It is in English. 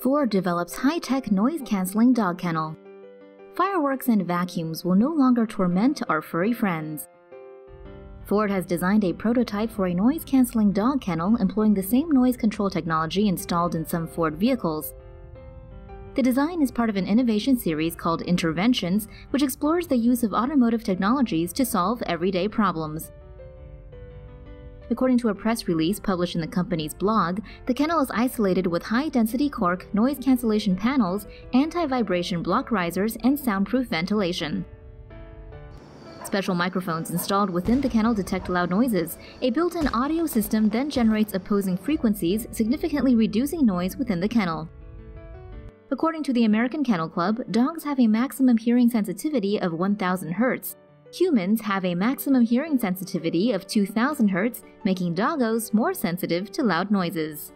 Ford develops high-tech noise-canceling dog kennel. Fireworks and vacuums will no longer torment our furry friends. Ford has designed a prototype for a noise-canceling dog kennel employing the same noise control technology installed in some Ford vehicles. The design is part of an innovation series called Interventions, which explores the use of automotive technologies to solve everyday problems. According to a press release published in the company's blog, the kennel is isolated with high-density cork, noise cancellation panels, anti-vibration block risers, and soundproof ventilation. Special microphones installed within the kennel detect loud noises. A built-in audio system then generates opposing frequencies, significantly reducing noise within the kennel. According to the American Kennel Club, dogs have a maximum hearing sensitivity of 1000 Hz, Humans have a maximum hearing sensitivity of 2000 Hz, making doggos more sensitive to loud noises.